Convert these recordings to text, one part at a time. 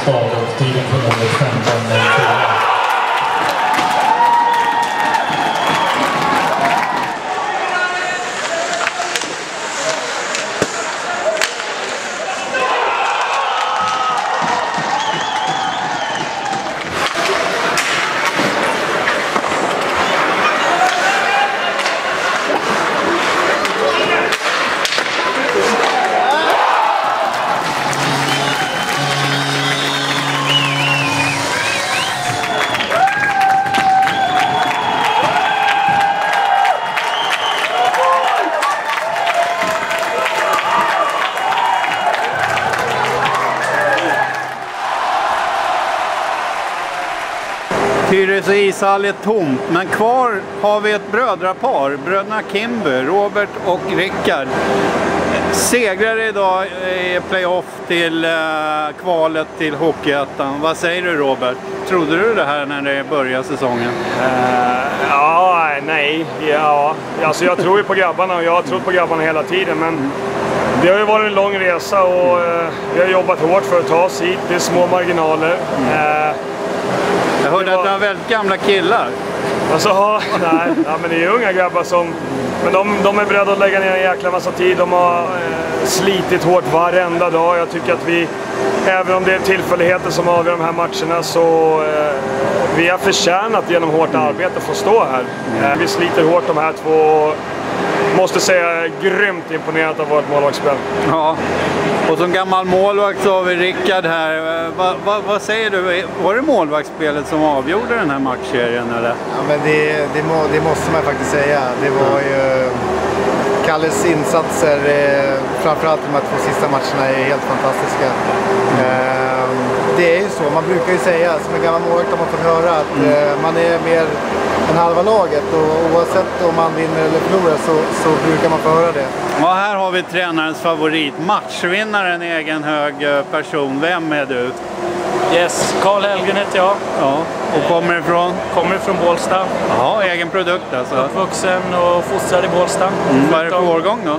baseball, David Pimble, Tyresö ishall är tomt, men kvar har vi ett brödrapar, bröderna Kimby, Robert och Rickard. Segrare idag i playoff till eh, kvalet till Hockeyettan. Vad säger du Robert? Trodde du det här när det började säsongen? Uh, ja, nej. Ja. Alltså jag tror ju på grabbarna och jag har trott på grabbarna hela tiden. Men det har ju varit en lång resa och uh, vi har jobbat hårt för att ta oss hit. Det är små marginaler. Uh, jag hörde var... att du har väldigt gamla killar. Alltså, nej, ja, men det är unga grabbar som... Men de, de är beredda att lägga ner en jäkla massa tid. De har eh, slitit hårt varenda dag. Jag tycker att vi, även om det är tillfälligheter som avgör de här matcherna, så eh, vi har förtjänat genom hårt arbete att få stå här. Eh, vi sliter hårt de här två måste säga grymt imponerad av vårt målvaktsspel. Ja, och som gammal målvakt så har vi Rickard här. Va, va, vad säger du? Var det målvaktsspelet som avgjorde den här matchserien eller? Ja, men det, det, må, det måste man faktiskt säga. Det var ju... Kalles insatser, eh, framförallt de här två sista matcherna, är helt fantastiska. Eh, det är ju så, man brukar ju säga, som en gammal målvakt har man fått höra, att mm. eh, man är mer än halva laget och oavsett om man vinner eller förlorar så, så brukar man få höra det. Ja, här har vi tränarens favorit, matchvinnaren, egen hög eh, person. Vem är du? Yes, Karl Helgen heter jag. Ja, och kommer ifrån? Kommer ifrån Bålsta. Ja, egen produkt alltså? Uppvuxen och fostrad i Bålsta. Mm, vad är det för årgång då?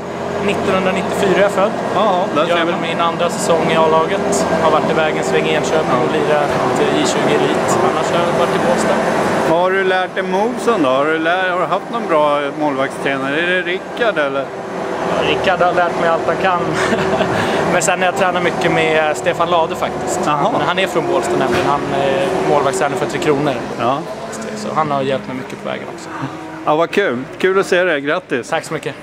1994 är jag född. Ja, där jag är min andra säsong i A-laget. Har varit i Vägens Sväng i Enköping och lirat J20 Elit. Annars har jag varit i Bålsta. Vad har du lärt dig movesen då? Har du, lär, har du haft någon bra målvaktstränare? Är det Rickard eller? Rickard har lärt mig allt han kan. Men sen har jag tränat mycket med Stefan Lade faktiskt. Men han är från Bålsta nämligen. Han är målvaktstränare för Tre Kronor. Ja. Så han har hjälpt mig mycket på vägen också. Ja, vad kul. Kul att se dig. Grattis. Tack så mycket.